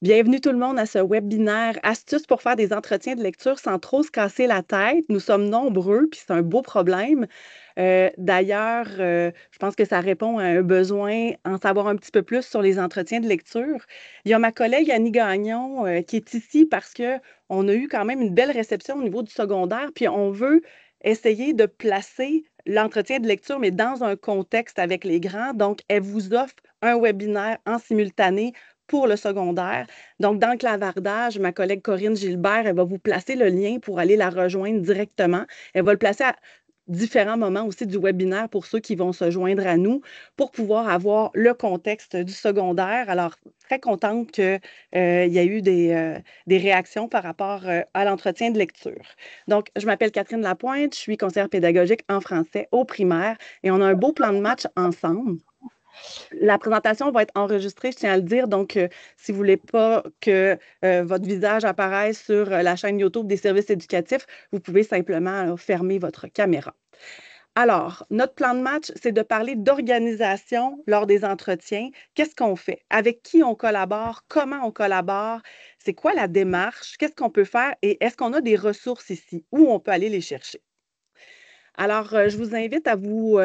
Bienvenue tout le monde à ce webinaire Astuces pour faire des entretiens de lecture sans trop se casser la tête. Nous sommes nombreux, puis c'est un beau problème. Euh, d'ailleurs, euh, je pense que ça répond à un besoin en savoir un petit peu plus sur les entretiens de lecture. Il y a ma collègue Annie Gagnon euh, qui est ici parce qu'on a eu quand même une belle réception au niveau du secondaire, puis on veut essayer de placer l'entretien de lecture, mais dans un contexte avec les grands. Donc, elle vous offre un webinaire en simultané pour le secondaire. Donc, dans le clavardage, ma collègue Corinne Gilbert, elle va vous placer le lien pour aller la rejoindre directement. Elle va le placer à différents moments aussi du webinaire pour ceux qui vont se joindre à nous pour pouvoir avoir le contexte du secondaire. Alors, très contente qu'il euh, y ait eu des, euh, réactions par rapport euh, à l'entretien de lecture. Donc, je m'appelle Catherine Lapointe, je suis conseillère pédagogique en français au primaire et on a un beau plan de match ensemble. La présentation va être enregistrée, je tiens à le dire. Donc, euh, si vous ne voulez pas que euh, votre visage apparaisse sur euh, la chaîne YouTube des services éducatifs, vous pouvez simplement fermer votre caméra. Alors, notre plan de match, c'est de parler d'organisation lors des entretiens. Qu'est-ce qu'on fait? Avec qui on collabore? Comment on collabore? C'est quoi la démarche? Qu'est-ce qu'on peut faire? Et est-ce qu'on a des ressources ici? Où on peut aller les chercher? Alors, je vous invite à vous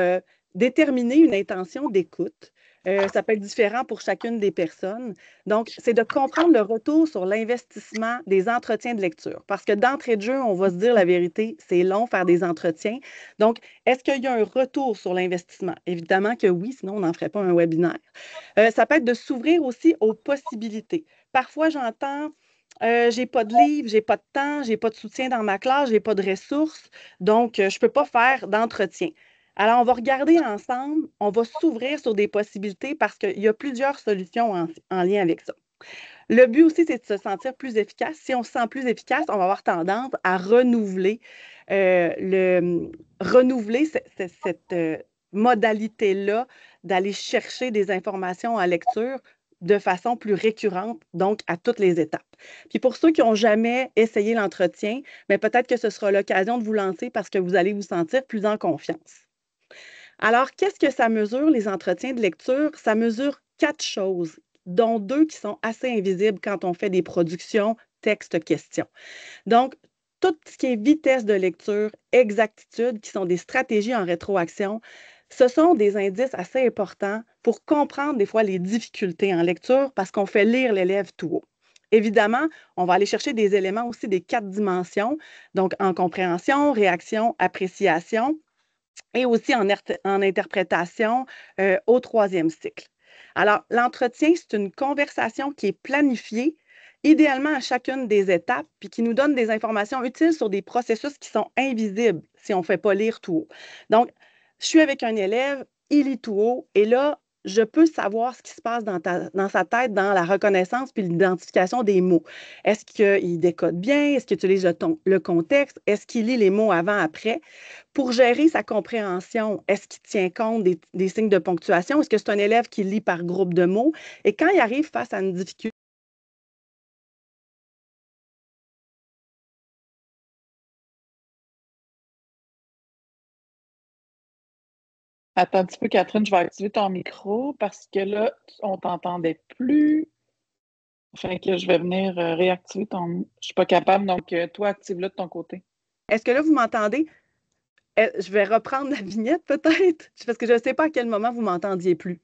déterminer une intention d'écoute. Euh, ça peut être différent pour chacune des personnes. Donc, c'est de comprendre le retour sur l'investissement des entretiens de lecture. Parce que d'entrée de jeu, on va se dire la vérité, c'est long faire des entretiens. Donc, est-ce qu'il y a un retour sur l'investissement? Évidemment que oui, sinon on n'en ferait pas un webinaire. Euh, ça peut être de s'ouvrir aussi aux possibilités. Parfois, j'entends euh, j'ai pas de livre, j'ai pas de temps, j'ai pas de soutien dans ma classe, j'ai pas de ressources, donc je peux pas faire d'entretien. Alors, on va regarder ensemble, on va s'ouvrir sur des possibilités parce qu'il y a plusieurs solutions en, lien avec ça. Le but aussi, c'est de se sentir plus efficace. Si on se sent plus efficace, on va avoir tendance à renouveler, euh, cette, euh, modalité-là d'aller chercher des informations en lecture de façon plus récurrente, donc à toutes les étapes. Puis pour ceux qui n'ont jamais essayé l'entretien, mais peut-être que ce sera l'occasion de vous lancer parce que vous allez vous sentir plus en confiance. Alors, qu'est-ce que ça mesure, les entretiens de lecture? Ça mesure quatre choses, dont deux qui sont assez invisibles quand on fait des productions texte-question. Donc, tout ce qui est vitesse de lecture, exactitude, qui sont des stratégies en rétroaction, ce sont des indices assez importants pour comprendre des fois les difficultés en lecture parce qu'on fait lire l'élève tout haut. Évidemment, on va aller chercher des éléments aussi des quatre dimensions, donc en compréhension, réaction, appréciation, et aussi en, interprétation euh, au troisième cycle. Alors, l'entretien, c'est une conversation qui est planifiée, idéalement à chacune des étapes, puis qui nous donne des informations utiles sur des processus qui sont invisibles si on ne fait pas lire tout haut. Donc, je suis avec un élève, il lit tout haut, et là, je peux savoir ce qui se passe dans, sa tête, dans la reconnaissance puis l'identification des mots. Est-ce qu'il décode bien? Est-ce qu'il utilise le, contexte? Est-ce qu'il lit les mots avant, après? Pour gérer sa compréhension, est-ce qu'il tient compte des, des signes de ponctuation? Est-ce que c'est un élève qui lit par groupe de mots? Et quand il arrive face à une difficulté, Attends un petit peu, Catherine, je vais activer ton micro parce que là, on t'entendait plus. Enfin, que je vais venir euh, réactiver ton. Je suis pas capable, donc euh, toi, active-le de ton côté. Est-ce que là, vous m'entendez? Euh, je vais reprendre la vignette peut-être, parce que je ne sais pas à quel moment vous m'entendiez plus.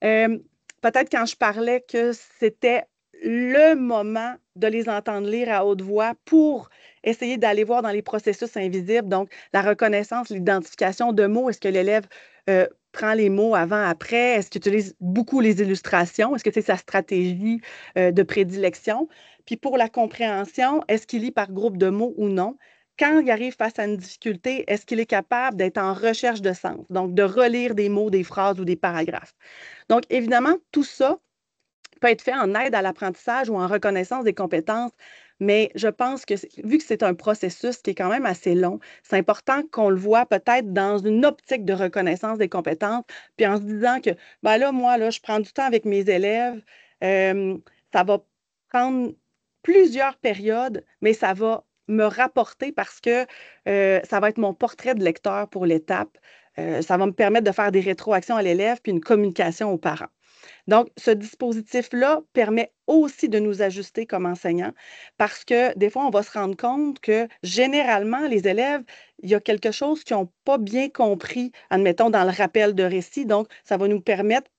peut-être quand je parlais que c'était le moment de les entendre lire à haute voix pour essayer d'aller voir dans les processus invisibles, donc la reconnaissance, l'identification de mots. Est-ce que l'élève euh, prend les mots avant, après? Est-ce qu'il utilise beaucoup les illustrations? Est-ce que c'est sa stratégie euh, de prédilection? Puis pour la compréhension, est-ce qu'il lit par groupe de mots ou non? Quand il arrive face à une difficulté, est-ce qu'il est capable d'être en recherche de sens, donc de relire des mots, des phrases ou des paragraphes? Donc, évidemment, tout ça, peut être fait en aide à l'apprentissage ou en reconnaissance des compétences, mais je pense que vu que c'est un processus qui est quand même assez long, c'est important qu'on le voit peut-être dans une optique de reconnaissance des compétences, puis en se disant que, ben là, moi, là, je prends du temps avec mes élèves, ça va prendre plusieurs périodes, mais ça va me rapporter parce que ça va être mon portrait de lecteur pour l'étape. ça va me permettre de faire des rétroactions à l'élève puis une communication aux parents. Donc, ce dispositif-là permet aussi de nous ajuster comme enseignants parce que des fois, on va se rendre compte que généralement, les élèves, il y a quelque chose qu'ils n'ont pas bien compris, admettons, dans le rappel de récit. Donc, ça va nous permettre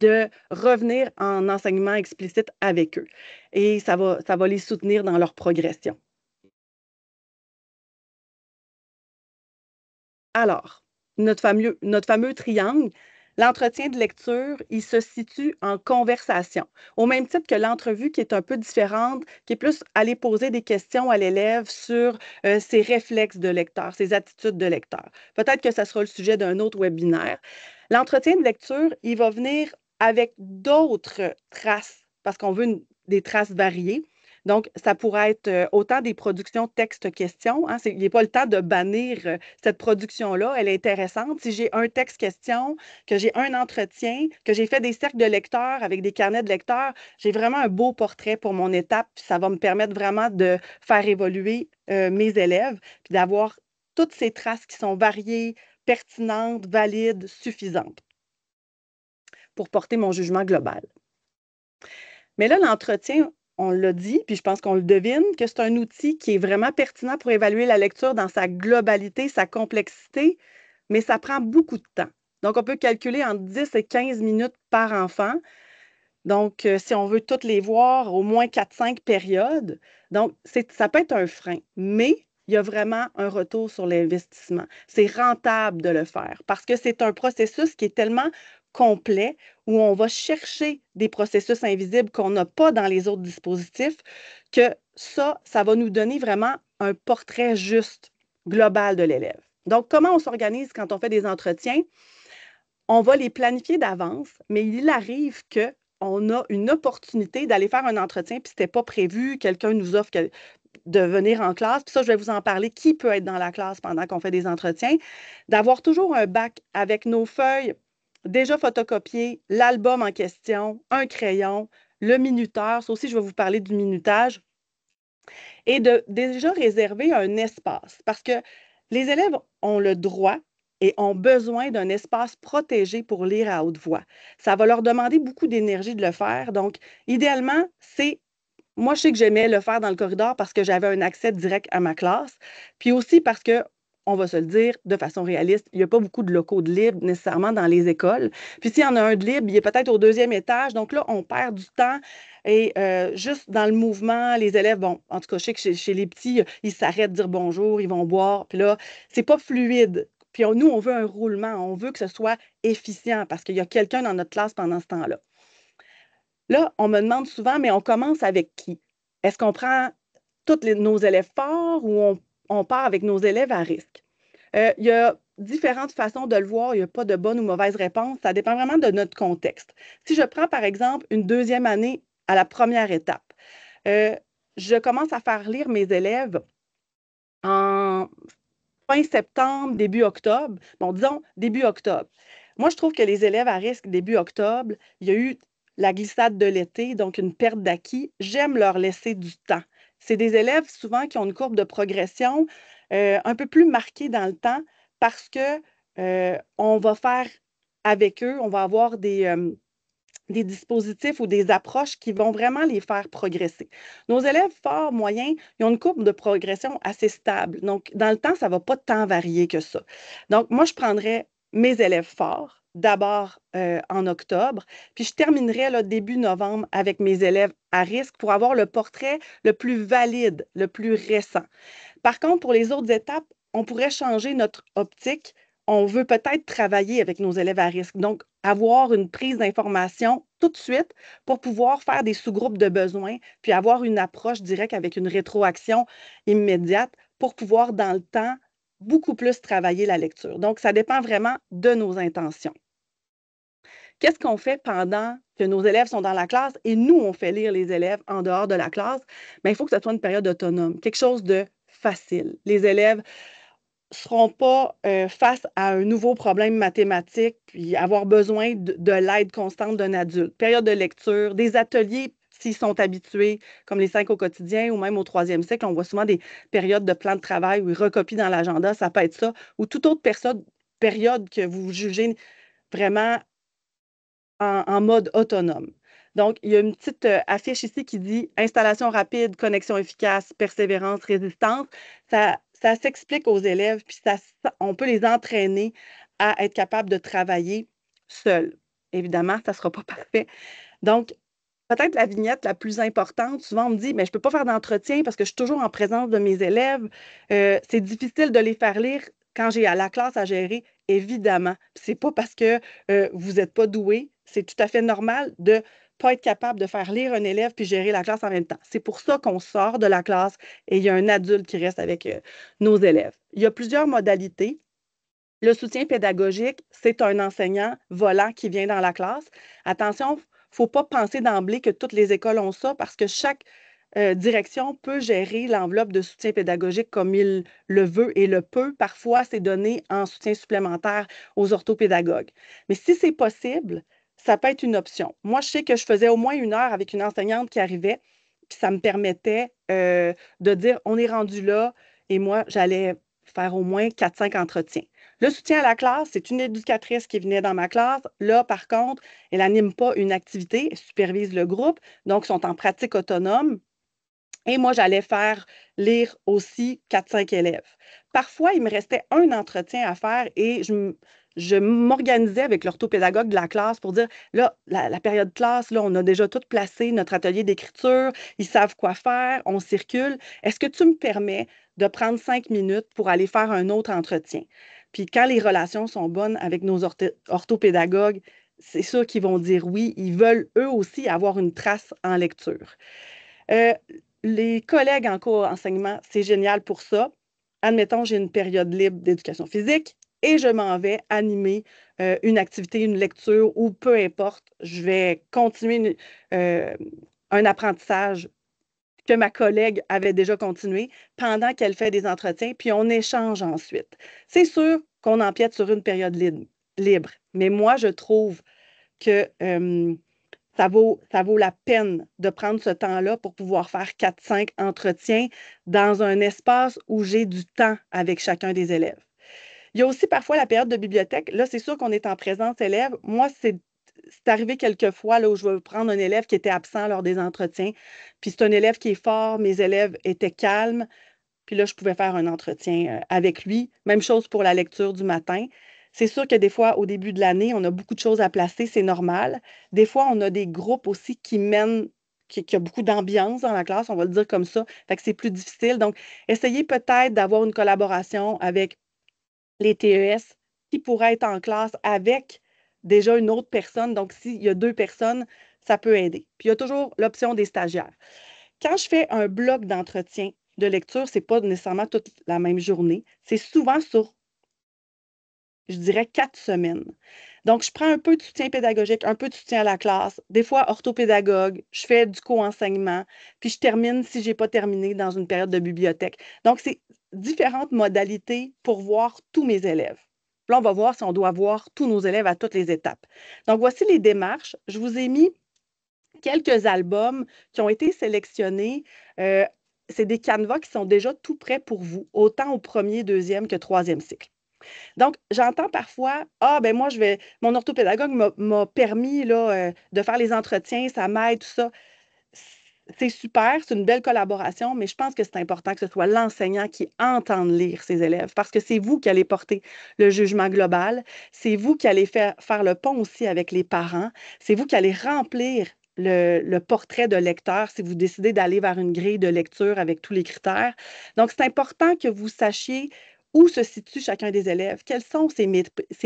de revenir en enseignement explicite avec eux. Et ça va, ça les soutenir dans leur progression. Alors, notre fameux triangle, L'entretien de lecture, il se situe en conversation, au même titre que l'entrevue qui est un peu différente, qui est plus aller poser des questions à l'élève sur euh, ses réflexes de lecteur, ses attitudes de lecteur. Peut-être que ce sera le sujet d'un autre webinaire. L'entretien de lecture, il va venir avec d'autres traces, parce qu'on veut des traces variées. Donc, ça pourrait être euh, autant des productions texte-question. Hein, il n'est pas le temps de bannir euh, cette production-là. Elle est intéressante. Si j'ai un texte-question, que j'ai un entretien, que j'ai fait des cercles de lecteurs avec des carnets de lecteurs, j'ai vraiment un beau portrait pour mon étape. ça va me permettre vraiment de faire évoluer euh, mes élèves, puis d'avoir toutes ces traces qui sont variées, pertinentes, valides, suffisantes pour porter mon jugement global. Mais là, l'entretien, on l'a dit, puis je pense qu'on le devine, que c'est un outil qui est vraiment pertinent pour évaluer la lecture dans sa globalité, sa complexité, mais ça prend beaucoup de temps. Donc, on peut calculer entre 10 et 15 minutes par enfant. Donc, euh, si on veut toutes les voir, au moins 4-5 périodes. Donc, ça peut être un frein, mais il y a vraiment un retour sur l'investissement. C'est rentable de le faire parce que c'est un processus qui est tellement complet où on va chercher des processus invisibles qu'on n'a pas dans les autres dispositifs, que ça, ça va nous donner vraiment un portrait juste, global de l'élève. Donc, comment on s'organise quand on fait des entretiens? On va les planifier d'avance, mais il arrive qu'on a une opportunité d'aller faire un entretien, puis ce n'était pas prévu, quelqu'un nous offre de venir en classe, puis ça, je vais vous en parler, qui peut être dans la classe pendant qu'on fait des entretiens, d'avoir toujours un bac avec nos feuilles déjà photocopié l'album en question, un crayon, le minuteur. Ça aussi, je vais vous parler du minutage. Et de déjà réserver un espace parce que les élèves ont le droit et ont besoin d'un espace protégé pour lire à haute voix. Ça va leur demander beaucoup d'énergie de le faire. Donc, idéalement, c'est moi, je sais que j'aimais le faire dans le corridor parce que j'avais un accès direct à ma classe, puis aussi parce que on va se le dire de façon réaliste, il n'y a pas beaucoup de locaux de libre nécessairement dans les écoles. Puis s'il y en a un de libre, il est peut-être au deuxième étage. Donc là, on perd du temps. Et euh, juste dans le mouvement, les élèves, bon, en tout cas, je sais que chez, les petits, ils s'arrêtent dire bonjour, ils vont boire. Puis là, c'est pas fluide. Puis nous, on veut un roulement. On veut que ce soit efficient parce qu'il y a quelqu'un dans notre classe pendant ce temps-là. Là, on me demande souvent, mais on commence avec qui? Est-ce qu'on prend tous nos élèves forts ou on on part avec nos élèves à risque. Euh, il y a différentes façons de le voir. Il n'y a pas de bonne ou mauvaise réponse. Ça dépend vraiment de notre contexte. Si je prends, par exemple, une deuxième année à la première étape, euh, je commence à faire lire mes élèves en fin septembre, début octobre. Bon, disons début octobre. Moi, je trouve que les élèves à risque début octobre, il y a eu la glissade de l'été, donc une perte d'acquis. J'aime leur laisser du temps c'est des élèves souvent qui ont une courbe de progression euh, un peu plus marquée dans le temps parce que euh, on va faire avec eux, on va avoir des, euh, des dispositifs ou des approches qui vont vraiment les faire progresser. Nos élèves forts, moyens, ils ont une courbe de progression assez stable. Donc, dans le temps, ça ne va pas tant varier que ça. Donc, moi, je prendrais mes élèves forts, d'abord en octobre, puis je terminerai le début novembre avec mes élèves à risque pour avoir le portrait le plus valide, le plus récent. Par contre, pour les autres étapes, on pourrait changer notre optique. On veut peut-être travailler avec nos élèves à risque, donc avoir une prise d'information tout de suite pour pouvoir faire des sous-groupes de besoins, puis avoir une approche directe avec une rétroaction immédiate pour pouvoir, dans le temps, beaucoup plus travailler la lecture. Donc, ça dépend vraiment de nos intentions. Qu'est-ce qu'on fait pendant que nos élèves sont dans la classe et nous, on fait lire les élèves en dehors de la classe? Bien, il faut que ce soit une période autonome, quelque chose de facile. Les élèves ne seront pas euh, face à un nouveau problème mathématique puis avoir besoin de, de l'aide constante d'un adulte. Période de lecture, des ateliers s'ils sont habitués, comme les cinq au quotidien ou même au troisième cycle, on voit souvent des périodes de plan de travail où ils recopient dans l'agenda, ça peut être ça, ou toute autre période que vous jugez vraiment en, mode autonome. Donc, il y a une petite euh, affiche ici qui dit installation rapide, connexion efficace, persévérance, résistance. Ça, ça s'explique aux élèves, puis on peut les entraîner à être capables de travailler seuls. Évidemment, ça ne sera pas parfait. Donc, peut-être la vignette la plus importante, souvent on me dit, mais je ne peux pas faire d'entretien parce que je suis toujours en présence de mes élèves. Euh, c'est difficile de les faire lire quand j'ai à la classe à gérer, évidemment. Ce n'est pas parce que euh, vous n'êtes pas doué, c'est tout à fait normal de ne pas être capable de faire lire un élève puis gérer la classe en même temps. C'est pour ça qu'on sort de la classe et il y a un adulte qui reste avec euh, nos élèves. Il y a plusieurs modalités. Le soutien pédagogique, c'est un enseignant volant qui vient dans la classe. Attention, ne faut pas penser d'emblée que toutes les écoles ont ça parce que chaque euh, direction peut gérer l'enveloppe de soutien pédagogique comme il le veut et le peut. Parfois, c'est donné en soutien supplémentaire aux orthopédagogues. Mais si c'est possible, ça peut être une option. Moi, je sais que je faisais au moins une heure avec une enseignante qui arrivait, puis ça me permettait euh, de dire on est rendu là, et moi, j'allais faire au moins 4-5 entretiens. Le soutien à la classe, c'est une éducatrice qui venait dans ma classe. Là, par contre, elle n'anime pas une activité, elle supervise le groupe, donc sont en pratique autonome. Et moi, j'allais faire lire aussi 4-5 élèves. Parfois, il me restait un entretien à faire et je, m'organisais avec l'orthopédagogue de la classe pour dire, là, la, période classe, là, on a déjà tout placé, notre atelier d'écriture, ils savent quoi faire, on circule. Est-ce que tu me permets de prendre cinq minutes pour aller faire un autre entretien? Puis quand les relations sont bonnes avec nos orthopédagogues, c'est sûr qu'ils vont dire oui. Ils veulent eux aussi avoir une trace en lecture. Euh, les collègues en cours enseignement, c'est génial pour ça. Admettons, j'ai une période libre d'éducation physique et je m'en vais animer euh, une activité, une lecture ou peu importe, je vais continuer euh, un apprentissage que ma collègue avait déjà continué pendant qu'elle fait des entretiens, puis on échange ensuite. C'est sûr qu'on empiète sur une période libre, mais moi, je trouve que ça, vaut, ça vaut la peine de prendre ce temps-là pour pouvoir faire 4-5 entretiens dans un espace où j'ai du temps avec chacun des élèves. Il y a aussi parfois la période de bibliothèque. Là, c'est sûr qu'on est en présence élève. Moi, c'est c'est arrivé quelques fois là, où je vais prendre un élève qui était absent lors des entretiens. Puis c'est un élève qui est fort, mes élèves étaient calmes. Puis là, je pouvais faire un entretien euh, avec lui. Même chose pour la lecture du matin. C'est sûr que des fois, au début de l'année, on a beaucoup de choses à placer, c'est normal. Des fois, on a des groupes aussi qui mènent, qui, qui a beaucoup d'ambiance dans la classe, on va le dire comme ça. Fait que c'est plus difficile. Donc, essayez peut-être d'avoir une collaboration avec les TES qui pourraient être en classe avec déjà une autre personne. Donc, s'il y a deux personnes, ça peut aider. Puis, il y a toujours l'option des stagiaires. Quand je fais un bloc d'entretien de lecture, ce n'est pas nécessairement toute la même journée. C'est souvent sur, je dirais, quatre semaines. Donc, je prends un peu de soutien pédagogique, un peu de soutien à la classe, des fois orthopédagogue, je fais du co-enseignement, puis je termine si je n'ai pas terminé dans une période de bibliothèque. Donc, c'est différentes modalités pour voir tous mes élèves. Là, on va voir si on doit voir tous nos élèves à toutes les étapes. Donc, voici les démarches. Je vous ai mis quelques albums qui ont été sélectionnés. Euh, c'est des canevas qui sont déjà tout prêts pour vous, autant au premier, deuxième que troisième cycle. Donc, j'entends parfois, ah, ben moi, je vais, mon orthopédagogue m'a permis là, euh, de faire les entretiens, ça m'aide, tout ça c'est super, c'est une belle collaboration, mais je pense que c'est important que ce soit l'enseignant qui entende lire ses élèves parce que c'est vous qui allez porter le jugement global, c'est vous qui allez faire, le pont aussi avec les parents, c'est vous qui allez remplir le, portrait de lecteur si vous décidez d'aller vers une grille de lecture avec tous les critères. Donc, c'est important que vous sachiez où se situe chacun des élèves, quelles sont ses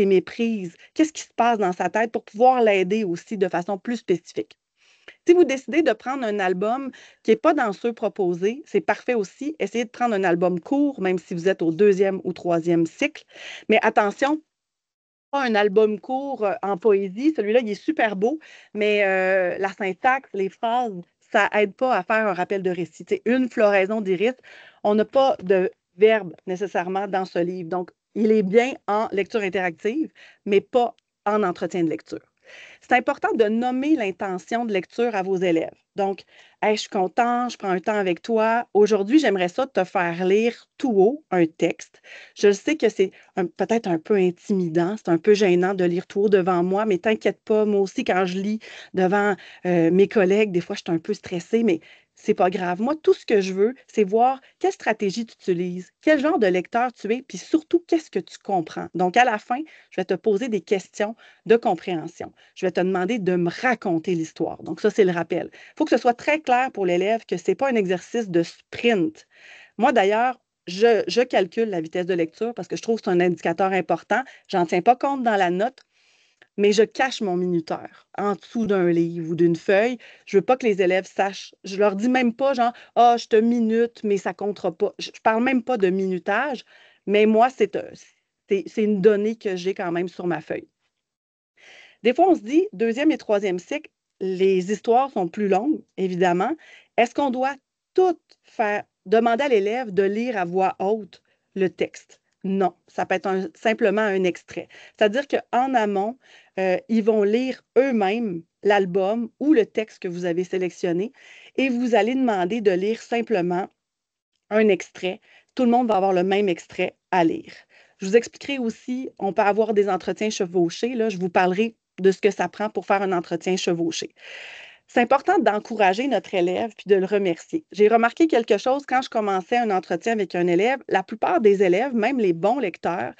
méprises, qu'est-ce qui se passe dans sa tête pour pouvoir l'aider aussi de façon plus spécifique. Si vous décidez de prendre un album qui n'est pas dans ceux proposés, c'est parfait aussi. Essayez de prendre un album court, même si vous êtes au deuxième ou troisième cycle. Mais attention, pas un album court euh, en poésie. Celui-là, il est super beau, mais euh, la syntaxe, les phrases, ça n'aide pas à faire un rappel de récit. C'est une floraison d'iris. On n'a pas de verbe nécessairement dans ce livre. Donc, il est bien en lecture interactive, mais pas en entretien de lecture. C'est important de nommer l'intention de lecture à vos élèves. Donc, je suis content, je prends un temps avec toi. Aujourd'hui, j'aimerais ça te faire lire tout haut un texte. Je sais que c'est peut-être un peu intimidant, c'est un peu gênant de lire tout haut devant moi, mais t'inquiète pas, moi aussi, quand je lis devant euh, mes collègues, des fois, je suis un peu stressée, mais c'est pas grave. Moi, tout ce que je veux, c'est voir quelle stratégie tu utilises, quel genre de lecteur tu es, puis surtout, qu'est-ce que tu comprends. Donc, à la fin, je vais te poser des questions de compréhension. Je vais te demander de me raconter l'histoire. Donc, ça, c'est le rappel. Il faut que ce soit très clair pour l'élève que ce n'est pas un exercice de sprint. Moi, d'ailleurs, je, je, calcule la vitesse de lecture parce que je trouve que c'est un indicateur important. Je n'en tiens pas compte dans la note, mais je cache mon minuteur en dessous d'un livre ou d'une feuille. Je veux pas que les élèves sachent. Je leur dis même pas, genre, ah, oh, je te minute, mais ça comptera pas. Je ne parle même pas de minutage, mais moi, euh, c'est une donnée que j'ai quand même sur ma feuille. Des fois, on se dit, deuxième et troisième cycle, les histoires sont plus longues, évidemment. Est-ce qu'on doit tout faire, demander à l'élève de lire à voix haute le texte? Non, ça peut être simplement un extrait. C'est-à-dire qu'en amont, euh, ils vont lire eux-mêmes l'album ou le texte que vous avez sélectionné et vous allez demander de lire simplement un extrait. Tout le monde va avoir le même extrait à lire. Je vous expliquerai aussi, on peut avoir des entretiens chevauchés. Là, je vous parlerai de ce que ça prend pour faire un entretien chevauché c'est important d'encourager notre élève puis de le remercier. J'ai remarqué quelque chose quand je commençais un entretien avec un élève. La plupart des élèves, même les bons lecteurs,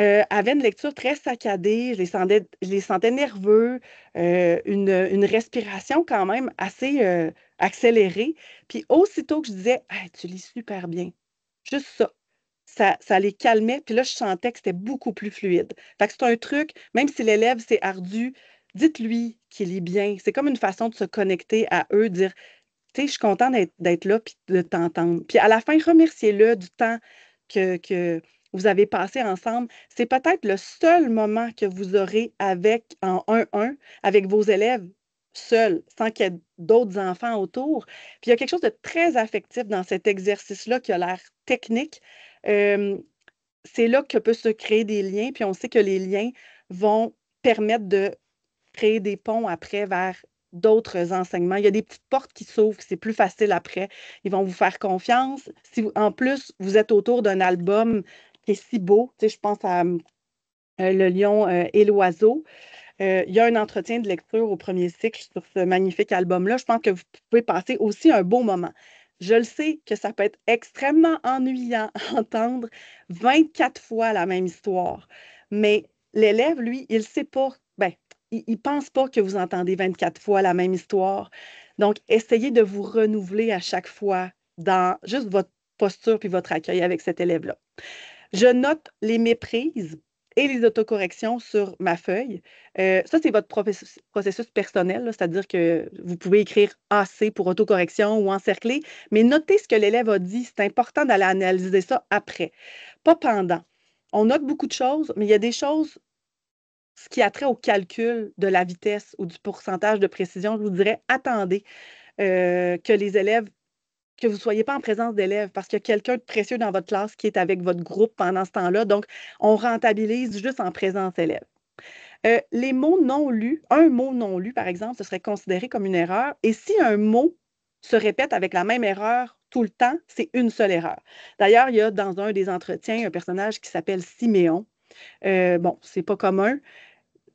euh, avaient une lecture très saccadée, je les sentais, nerveux, euh, une, respiration quand même assez euh, accélérée. Puis aussitôt que je disais Tu lis super bien, juste ça. ça. Les calmait, puis là, je sentais que c'était beaucoup plus fluide. Fait que c'est un truc, même si l'élève, c'est ardu, dites-lui qu'il est bien. C'est comme une façon de se connecter à eux, dire, je suis content d'être là puis de t'entendre. Puis à la fin, remerciez-le du temps que vous avez passé ensemble. C'est peut-être le seul moment que vous aurez avec en 1-1 avec vos élèves seuls, sans qu'il y ait d'autres enfants autour. Puis il y a quelque chose de très affectif dans cet exercice-là qui a l'air technique. c'est là que peut se créer des liens, puis on sait que les liens vont permettre de créer des ponts après vers d'autres enseignements. Il y a des petites portes qui s'ouvrent, c'est plus facile après. Ils vont vous faire confiance. Si en plus, vous êtes autour d'un album qui est si beau, tu sais, je pense à euh, Le lion euh, et l'oiseau. Euh, il y a un entretien de lecture au premier cycle sur ce magnifique album-là. Je pense que vous pouvez passer aussi un beau moment. Je le sais que ça peut être extrêmement ennuyant à entendre 24 fois la même histoire, mais l'élève, lui, il ne sait pas, ben, ils ne pensent pas que vous entendez 24 fois la même histoire. Donc, essayez de vous renouveler à chaque fois dans juste votre posture puis votre accueil avec cet élève-là. Je note les méprises et les autocorrections sur ma feuille. Euh, ça, c'est votre processus, personnel, c'est-à-dire que vous pouvez écrire AC pour autocorrection ou encercler, mais notez ce que l'élève a dit. C'est important d'aller analyser ça après, pas pendant. On note beaucoup de choses, mais il y a des choses ce qui a trait au calcul de la vitesse ou du pourcentage de précision, je vous dirais, attendez euh, que les élèves, que vous ne soyez pas en présence d'élèves parce qu'il y a quelqu'un de précieux dans votre classe qui est avec votre groupe pendant ce temps-là. Donc, on rentabilise juste en présence d'élèves. Euh, les mots non lus, un mot non lu, par exemple, ce serait considéré comme une erreur. Et si un mot se répète avec la même erreur tout le temps, c'est une seule erreur. D'ailleurs, il y a dans un des entretiens un personnage qui s'appelle Siméon. Euh, bon, c'est pas commun,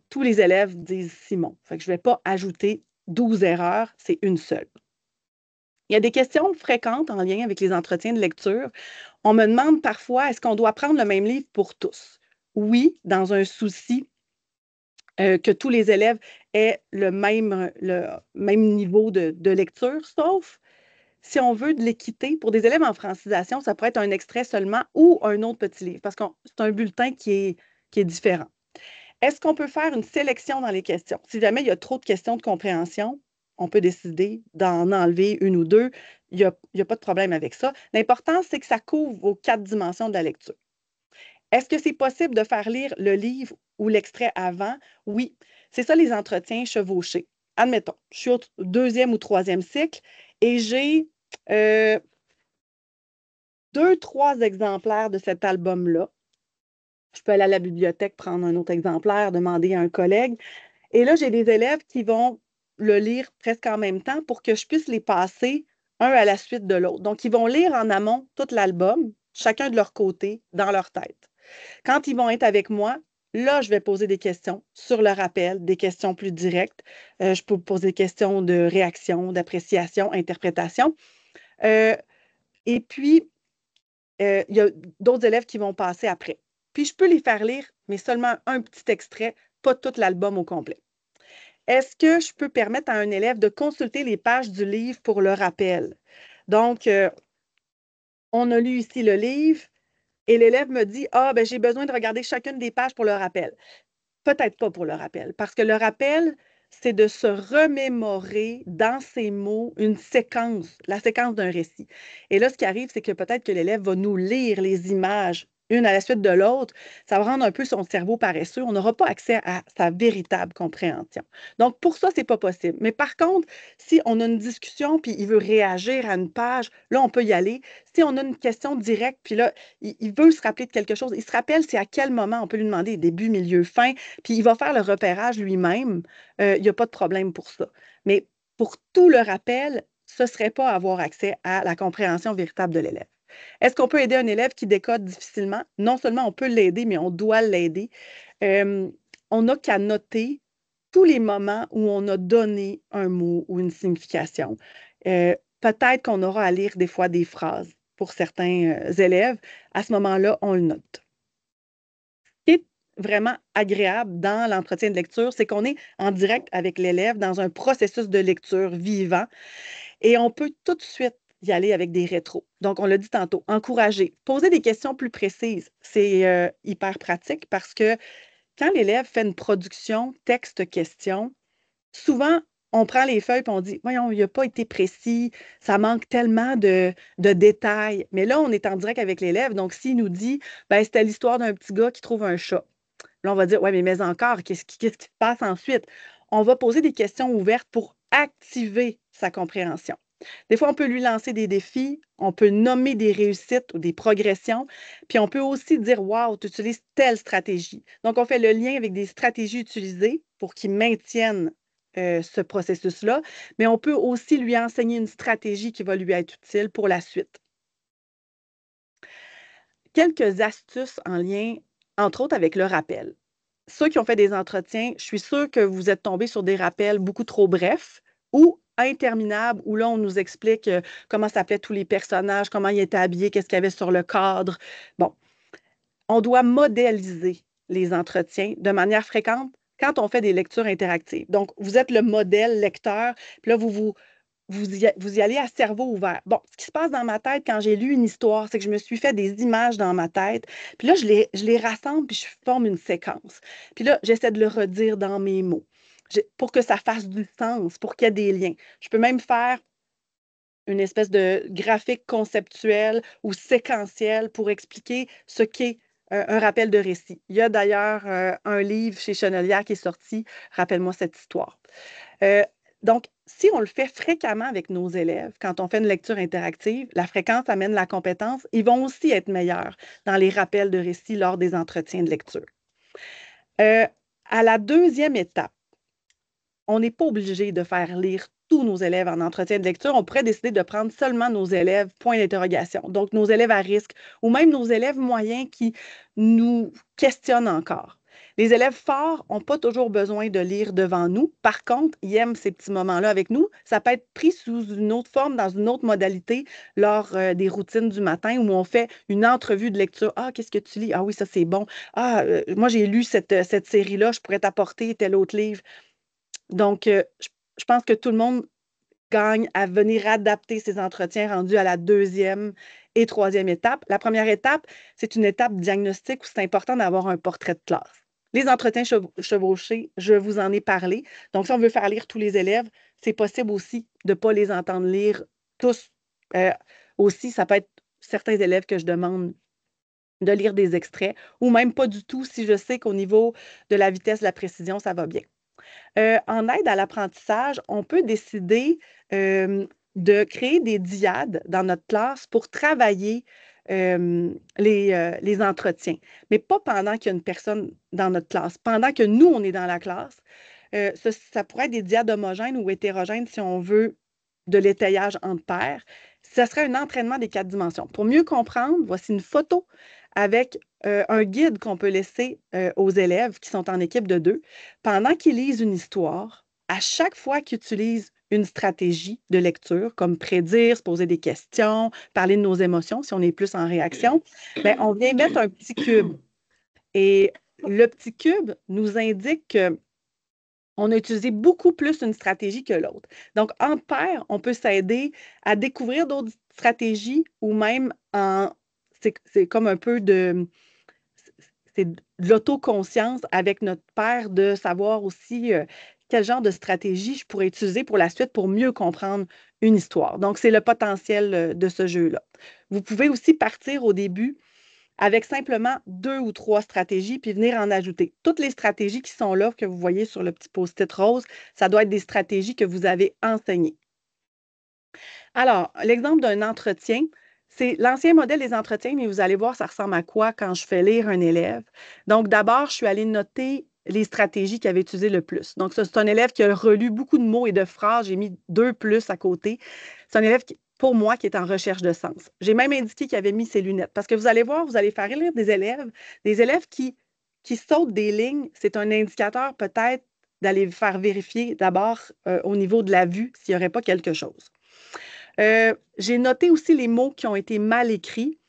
tous les élèves disent Simon. Fait que je ne vais pas ajouter 12 erreurs, c'est une seule. Il y a des questions fréquentes en lien avec les entretiens de lecture. On me demande parfois, est-ce qu'on doit prendre le même livre pour tous? Oui, dans un souci euh, que tous les élèves aient le même, niveau de, lecture, sauf si on veut de l'équité, pour des élèves en francisation, ça pourrait être un extrait seulement ou un autre petit livre, parce que c'est un bulletin qui est différent. Est-ce qu'on peut faire une sélection dans les questions? Si jamais il y a trop de questions de compréhension, on peut décider d'en enlever une ou deux. Il n'y a, pas de problème avec ça. L'important, c'est que ça couvre vos quatre dimensions de la lecture. Est-ce que c'est possible de faire lire le livre ou l'extrait avant? Oui. C'est ça les entretiens chevauchés. Admettons, je suis au deuxième ou troisième cycle et j'ai euh, deux, trois exemplaires de cet album-là je peux aller à la bibliothèque, prendre un autre exemplaire, demander à un collègue. Et là, j'ai des élèves qui vont le lire presque en même temps pour que je puisse les passer un à la suite de l'autre. Donc, ils vont lire en amont tout l'album, chacun de leur côté, dans leur tête. Quand ils vont être avec moi, là, je vais poser des questions sur le rappel, des questions plus directes. Euh, je peux poser des questions de réaction, d'appréciation, interprétation. Euh, et puis, euh, il y a d'autres élèves qui vont passer après. Puis, je peux les faire lire, mais seulement un petit extrait, pas tout l'album au complet. Est-ce que je peux permettre à un élève de consulter les pages du livre pour le rappel? Donc, euh, on a lu ici le livre et l'élève me dit Ah, ben, j'ai besoin de regarder chacune des pages pour le rappel. Peut-être pas pour le rappel, parce que le rappel, c'est de se remémorer dans ses mots une séquence, la séquence d'un récit. Et là, ce qui arrive, c'est que peut-être que l'élève va nous lire les images une à la suite de l'autre, ça va rendre un peu son cerveau paresseux. On n'aura pas accès à sa véritable compréhension. Donc, pour ça, ce n'est pas possible. Mais par contre, si on a une discussion puis il veut réagir à une page, là, on peut y aller. Si on a une question directe, puis là, il, veut se rappeler de quelque chose, il se rappelle c'est à quel moment on peut lui demander début, milieu, fin, puis il va faire le repérage lui-même. Euh, il n'y a pas de problème pour ça. Mais pour tout le rappel, ce ne serait pas avoir accès à la compréhension véritable de l'élève. Est-ce qu'on peut aider un élève qui décode difficilement? Non seulement on peut l'aider, mais on doit l'aider. on n'a qu'à noter tous les moments où on a donné un mot ou une signification. Euh, peut-être qu'on aura à lire des fois des phrases pour certains euh, élèves. À ce moment-là, on le note. Ce qui est vraiment agréable dans l'entretien de lecture, c'est qu'on est en direct avec l'élève dans un processus de lecture vivant et on peut tout de suite y aller avec des rétros. Donc, on l'a dit tantôt, encourager, poser des questions plus précises. C'est euh, hyper pratique parce que quand l'élève fait une production texte-question, souvent, on prend les feuilles et on dit Voyons, il n'a pas été précis, ça manque tellement de, détails. Mais là, on est en direct avec l'élève. Donc, s'il nous dit ben, C'était l'histoire d'un petit gars qui trouve un chat. Là, on va dire Ouais, mais, mais encore, qu'est-ce qui, qu'est-ce qui se passe ensuite? On va poser des questions ouvertes pour activer sa compréhension. Des fois, on peut lui lancer des défis, on peut nommer des réussites ou des progressions, puis on peut aussi dire Waouh, tu utilises telle stratégie. Donc, on fait le lien avec des stratégies utilisées pour qu'il maintienne euh, ce processus-là, mais on peut aussi lui enseigner une stratégie qui va lui être utile pour la suite. Quelques astuces en lien, entre autres, avec le rappel. Ceux qui ont fait des entretiens, je suis sûre que vous êtes tombés sur des rappels beaucoup trop brefs ou interminable où là, on nous explique euh, comment s'appelaient tous les personnages, comment ils étaient habillés, qu'est-ce qu'il y avait sur le cadre. Bon, on doit modéliser les entretiens de manière fréquente quand on fait des lectures interactives. Donc, vous êtes le modèle lecteur, puis là, vous vous, vous y, vous y, allez à cerveau ouvert. Bon, ce qui se passe dans ma tête quand j'ai lu une histoire, c'est que je me suis fait des images dans ma tête, puis là, je les, je les rassemble, puis je forme une séquence. Puis là, j'essaie de le redire dans mes mots pour que ça fasse du sens, pour qu'il y ait des liens. Je peux même faire une espèce de graphique conceptuel ou séquentiel pour expliquer ce qu'est euh, un rappel de récit. Il y a d'ailleurs euh, un livre chez Chenelière qui est sorti, Rappelle-moi cette histoire. Euh, donc, si on le fait fréquemment avec nos élèves, quand on fait une lecture interactive, la fréquence amène la compétence, ils vont aussi être meilleurs dans les rappels de récit lors des entretiens de lecture. à la deuxième étape, on n'est pas obligé de faire lire tous nos élèves en entretien de lecture. On pourrait décider de prendre seulement nos élèves, point d'interrogation. Donc, nos élèves à risque ou même nos élèves moyens qui nous questionnent encore. Les élèves forts n'ont pas toujours besoin de lire devant nous. Par contre, ils aiment ces petits moments-là avec nous. Ça peut être pris sous une autre forme, dans une autre modalité, lors euh, des routines du matin où on fait une entrevue de lecture. Ah, qu'est-ce que tu lis? Ah oui, ça c'est bon. Ah, euh, moi j'ai lu cette, cette série-là, je pourrais t'apporter tel autre livre. Donc, euh, je, pense que tout le monde gagne à venir adapter ses entretiens rendus à la deuxième et troisième étape. La première étape, c'est une étape diagnostique où c'est important d'avoir un portrait de classe. Les entretiens chevauchés, je vous en ai parlé. Donc, si on veut faire lire tous les élèves, c'est possible aussi de ne pas les entendre lire tous. Euh, aussi, ça peut être certains élèves que je demande de lire des extraits ou même pas du tout si je sais qu'au niveau de la vitesse, la précision, ça va bien. Euh, en aide à l'apprentissage, on peut décider de créer des diades dans notre classe pour travailler les, entretiens, mais pas pendant qu'il y a une personne dans notre classe. Pendant que nous, on est dans la classe, Euh, ça, pourrait être des diades homogènes ou hétérogènes si on veut de l'étayage entre paires. Ce serait un entraînement des quatre dimensions. Pour mieux comprendre, voici une photo avec euh, un guide qu'on peut laisser euh, aux élèves qui sont en équipe de deux. Pendant qu'ils lisent une histoire, à chaque fois qu'ils utilisent une stratégie de lecture, comme prédire, se poser des questions, parler de nos émotions, si on est plus en réaction, bien, on vient mettre un petit cube. Et le petit cube nous indique que on a utilisé beaucoup plus une stratégie que l'autre. Donc, en paire, on peut s'aider à découvrir d'autres stratégies ou même en. C'est comme un peu de. C'est de l'autoconscience avec notre père de savoir aussi euh, quel genre de stratégie je pourrais utiliser pour la suite pour mieux comprendre une histoire. Donc, c'est le potentiel euh, de ce jeu-là. Vous pouvez aussi partir au début avec simplement deux ou trois stratégies, puis venir en ajouter. Toutes les stratégies qui sont là, que vous voyez sur le petit post-it rose, ça doit être des stratégies que vous avez enseignées. Alors, l'exemple d'un entretien, c'est l'ancien modèle des entretiens, mais vous allez voir, ça ressemble à quoi quand je fais lire un élève. Donc, d'abord, je suis allée noter les stratégies qu'il avait utilisées le plus. Donc, c'est un élève qui a relu beaucoup de mots et de phrases. J'ai mis deux plus à côté. C'est un élève pour moi qui est en recherche de sens. J'ai même indiqué qu'il avait mis ses lunettes parce que vous allez voir, vous allez faire lire des élèves, des élèves qui, qui sautent des lignes. C'est un indicateur peut-être d'aller faire vérifier d'abord euh, au niveau de la vue s'il n'y aurait pas quelque chose. Euh, j'ai noté aussi les mots qui ont été mal écrits.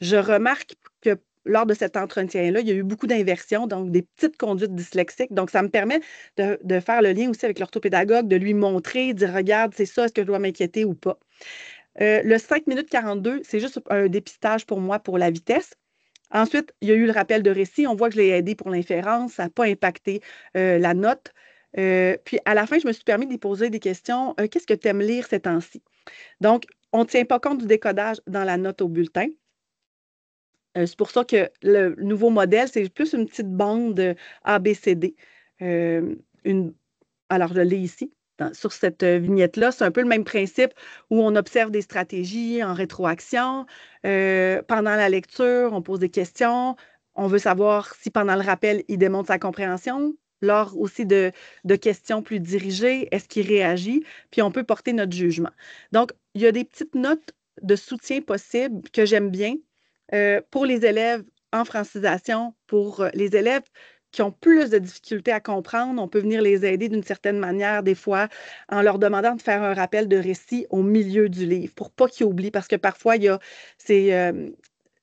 Je remarque que lors de cet entretien-là, il y a eu beaucoup d'inversions, donc des petites conduites dyslexiques. Donc, ça me permet de, faire le lien aussi avec l'orthopédagogue, de lui montrer, de dire, regarde, c'est ça, est-ce que je dois m'inquiéter ou pas? Euh, le 5 minutes 42, c'est juste un dépistage pour moi pour la vitesse. Ensuite, il y a eu le rappel de récit. On voit que je l'ai aidé pour l'inférence. Ça n'a pas impacté euh, la note. Puis à la fin, je me suis permis de poser des questions. Qu'est-ce que tu aimes lire ces temps-ci? Donc, on ne tient pas compte du décodage dans la note au bulletin. c'est pour ça que le nouveau modèle, c'est plus une petite bande ABCD. une, alors, je l'ai ici sur cette euh, vignette-là. C'est un peu le même principe où on observe des stratégies en rétroaction. Euh, pendant la lecture, on pose des questions. On veut savoir si pendant le rappel, il démontre sa compréhension. Lors aussi de, questions plus dirigées, est-ce qu'il réagit? Puis on peut porter notre jugement. Donc, il y a des petites notes de soutien possibles que j'aime bien euh, pour les élèves en francisation, pour les élèves qui ont plus de difficultés à comprendre, on peut venir les aider d'une certaine manière, des fois, en leur demandant de faire un rappel de récit au milieu du livre pour pas qu'ils oublient, parce que parfois, il y a ces, euh,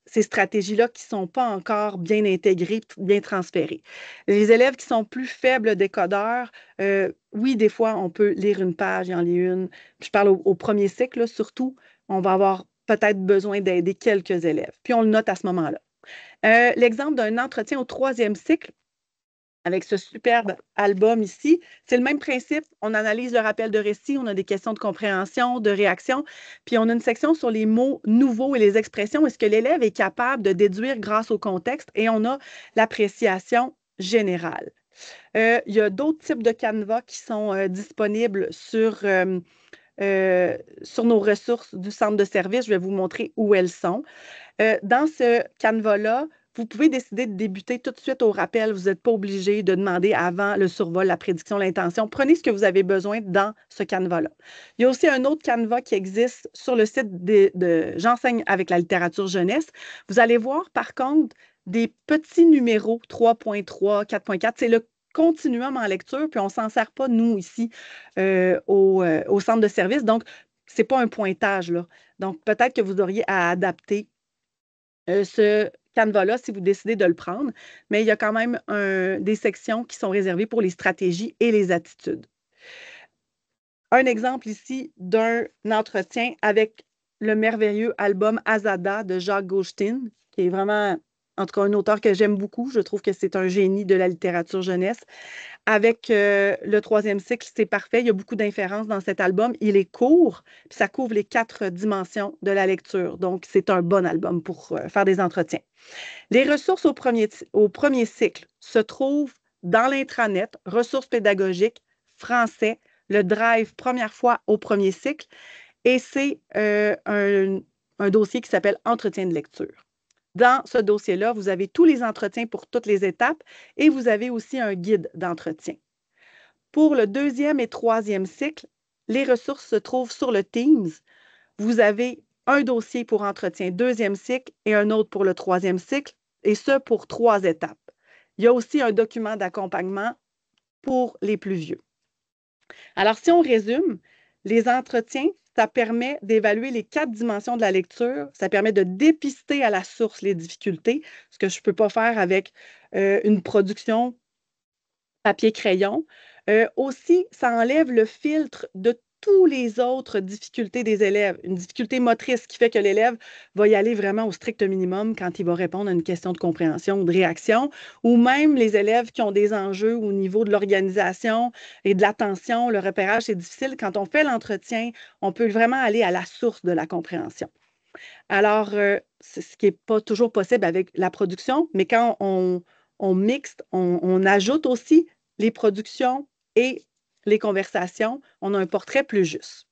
ces stratégies-là qui ne sont pas encore bien intégrées, bien transférées. Les élèves qui sont plus faibles décodeurs, euh, oui, des fois, on peut lire une page et en lire une. Je parle au, premier cycle, surtout, on va avoir peut-être besoin d'aider quelques élèves. Puis on le note à ce moment-là. Euh, l'exemple d'un entretien au troisième cycle, avec ce superbe album ici. C'est le même principe. On analyse le rappel de récit, on a des questions de compréhension, de réaction, puis on a une section sur les mots nouveaux et les expressions. Est-ce que l'élève est capable de déduire grâce au contexte? Et on a l'appréciation générale. Euh, il y a d'autres types de canevas qui sont euh, disponibles sur, euh, sur nos ressources du centre de service. Je vais vous montrer où elles sont. dans ce canevas-là, vous pouvez décider de débuter tout de suite au rappel. Vous n'êtes pas obligé de demander avant le survol, la prédiction, l'intention. Prenez ce que vous avez besoin dans ce canevas-là. Il y a aussi un autre canevas qui existe sur le site de, J'enseigne avec la littérature jeunesse. Vous allez voir, par contre, des petits numéros 3.3, 4.4. C'est le continuum en lecture, puis on ne s'en sert pas, nous, ici, euh, au, euh, au, centre de service. Donc, ce n'est pas un pointage. Là. Donc, peut-être que vous auriez à adapter euh, ce canevas-là si vous décidez de le prendre, mais il y a quand même des sections qui sont réservées pour les stratégies et les attitudes. Un exemple ici d'un entretien avec le merveilleux album Azada de Jacques Gaustin, qui est vraiment en tout cas un auteur que j'aime beaucoup. Je trouve que c'est un génie de la littérature jeunesse. Avec euh, le troisième cycle, c'est parfait. Il y a beaucoup d'inférences dans cet album. Il est court, puis ça couvre les quatre dimensions de la lecture. Donc, c'est un bon album pour euh, faire des entretiens. Les ressources au premier, cycle se trouvent dans l'intranet, ressources pédagogiques, français, le drive première fois au premier cycle, et c'est euh, un dossier qui s'appelle entretien de lecture. Dans ce dossier-là, vous avez tous les entretiens pour toutes les étapes et vous avez aussi un guide d'entretien. Pour le deuxième et troisième cycle, les ressources se trouvent sur le Teams. Vous avez un dossier pour entretien deuxième cycle et un autre pour le troisième cycle, et ce pour trois étapes. Il y a aussi un document d'accompagnement pour les plus vieux. Alors, si on résume, les entretiens, ça permet d'évaluer les quatre dimensions de la lecture. Ça permet de dépister à la source les difficultés, ce que je ne peux pas faire avec euh, une production papier-crayon. Euh, aussi, ça enlève le filtre de tous les autres difficultés des élèves. Une difficulté motrice qui fait que l'élève va y aller vraiment au strict minimum quand il va répondre à une question de compréhension ou de réaction, ou même les élèves qui ont des enjeux au niveau de l'organisation et de l'attention, le repérage, c'est difficile. Quand on fait l'entretien, on peut vraiment aller à la source de la compréhension. Alors, euh, ce qui n'est pas toujours possible avec la production, mais quand on, on mixte, on, on ajoute aussi les productions et les conversations, on a un portrait plus juste.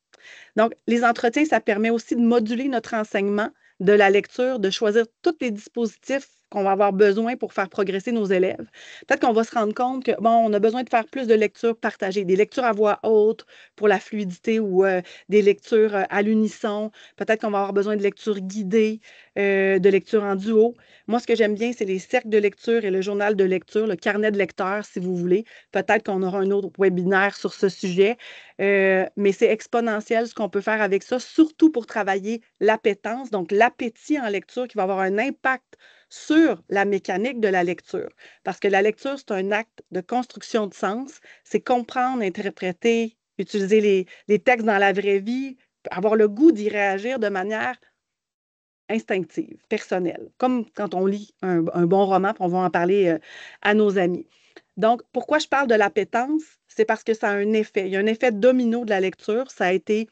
Donc, les entretiens, ça permet aussi de moduler notre enseignement de la lecture, de choisir tous les dispositifs qu'on va avoir besoin pour faire progresser nos élèves. Peut-être qu'on va se rendre compte que, bon, on a besoin de faire plus de lectures partagées, des lectures à voix haute pour la fluidité ou euh, des lectures euh, à l'unisson. Peut-être qu'on va avoir besoin de lectures guidées, euh, de lectures en duo. Moi, ce que j'aime bien, c'est les cercles de lecture et le journal de lecture, le carnet de lecteur, si vous voulez. Peut-être qu'on aura un autre webinaire sur ce sujet, mais c'est exponentiel ce qu'on peut faire avec ça, surtout pour travailler l'appétence, donc l'appétit en lecture qui va avoir un impact sur la mécanique de la lecture. Parce que la lecture, c'est un acte de construction de sens, c'est comprendre, interpréter, utiliser les, textes dans la vraie vie, avoir le goût d'y réagir de manière instinctive, personnelle, comme quand on lit un, bon roman, on va en parler euh, à nos amis. Donc, pourquoi je parle de l'appétence? C'est parce que ça a un effet. Il y a un effet domino de la lecture. Ça a été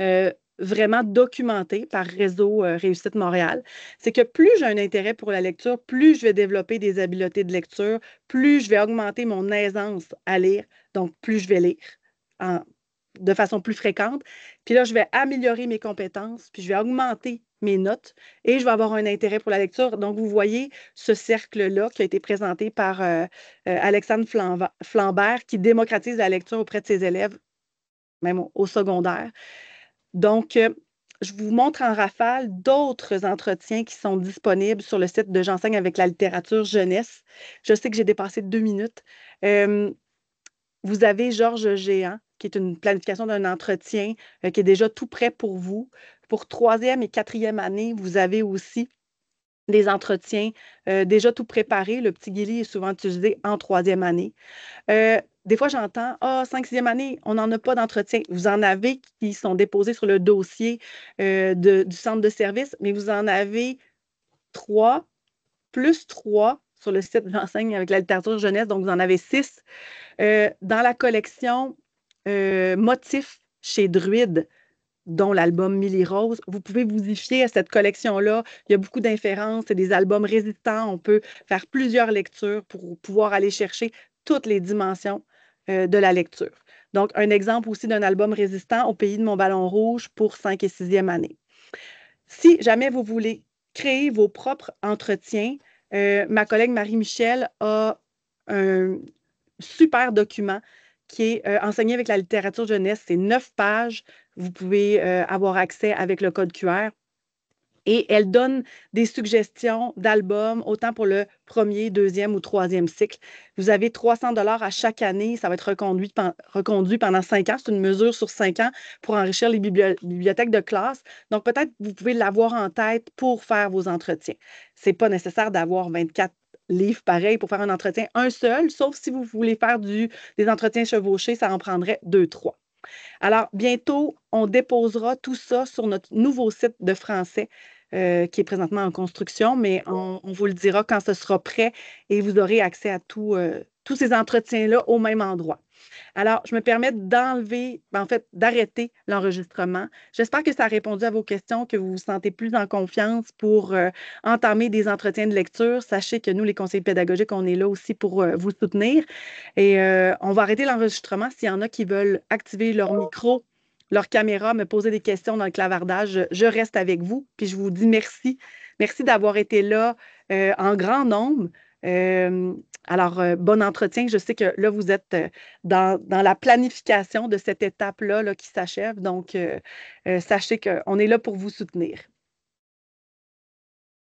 euh, vraiment documenté par Réseau euh, Réussite Montréal, c'est que plus j'ai un intérêt pour la lecture, plus je vais développer des habiletés de lecture, plus je vais augmenter mon aisance à lire, donc plus je vais lire de façon plus fréquente. Puis là, je vais améliorer mes compétences, puis je vais augmenter mes notes et je vais avoir un intérêt pour la lecture. Donc, vous voyez ce cercle-là qui a été présenté par euh, euh, Alexandre Flambert qui démocratise la lecture auprès de ses élèves, même au secondaire. Donc, euh, je vous montre en rafale d'autres entretiens qui sont disponibles sur le site de J'enseigne avec la littérature jeunesse. Je sais que j'ai dépassé deux minutes. vous avez Georges Géant, qui est une planification d'un entretien euh, qui est déjà tout prêt pour vous. Pour troisième et quatrième année, vous avez aussi des entretiens euh, déjà tout préparés. Le petit guili est souvent utilisé en troisième année des fois, j'entends Ah, cinq, sixième année, on n'en a pas d'entretien. Vous en avez qui sont déposés sur le dossier euh, du centre de service, mais vous en avez trois, plus trois sur le site J'enseigne avec la littérature jeunesse, donc vous en avez six. Euh, dans la collection euh, Motifs chez Druide, dont l'album Millie Rose. Vous pouvez vous y fier à cette collection-là. Il y a beaucoup d'inférences, c'est des albums résistants. On peut faire plusieurs lectures pour pouvoir aller chercher toutes les dimensions euh, de la lecture. Donc, un exemple aussi d'un album résistant au pays de mon ballon rouge pour 5 et 6e année. Si jamais vous voulez créer vos propres entretiens, euh, ma collègue Marie-Michel a un super document qui est euh, enseigné avec la littérature jeunesse. C'est neuf pages. Vous pouvez avoir accès avec le code QR et elle donne des suggestions d'albums, autant pour le premier, deuxième ou troisième cycle. Vous avez 300 dollars à chaque année. Ça va être reconduit, reconduit pendant cinq ans. C'est une mesure sur cinq ans pour enrichir les bibliothèques de classe. Donc, peut-être vous pouvez l'avoir en tête pour faire vos entretiens. Ce n'est pas nécessaire d'avoir 24 livres pareils pour faire un entretien, un seul, sauf si vous voulez faire des entretiens chevauchés, ça en prendrait deux, trois. Alors, bientôt, on déposera tout ça sur notre nouveau site de français euh, qui est présentement en construction, mais on, vous le dira quand ce sera prêt et vous aurez accès à euh, tous ces entretiens-là au même endroit. Alors, je me permets d'enlever, ben, en fait, d'arrêter l'enregistrement. J'espère que ça a répondu à vos questions, que vous vous sentez plus en confiance pour euh, entamer des entretiens de lecture. Sachez que nous, les conseillers pédagogiques, on est là aussi pour vous soutenir. Et on va arrêter l'enregistrement s'il y en a qui veulent activer leur micro leur caméra, me poser des questions dans le clavardage. Je reste avec vous, puis je vous dis merci. Merci d'avoir été là euh, en grand nombre. Euh, alors, euh, bon entretien. Je sais que là, vous êtes dans, dans la planification de cette étape-là là, qui s'achève. Donc, sachez qu'on est là pour vous soutenir.